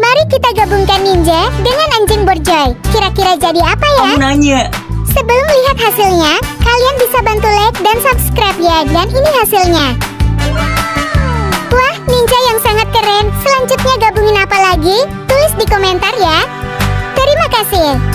Mari kita gabungkan ninja dengan anjing borjoy. Kira-kira jadi apa ya? Kamu nanya. Sebelum lihat hasilnya, kalian bisa bantu like dan subscribe ya. Dan ini hasilnya. Wah, ninja yang sangat keren. Selanjutnya gabungin apa lagi? Tulis di komentar ya. Terima kasih.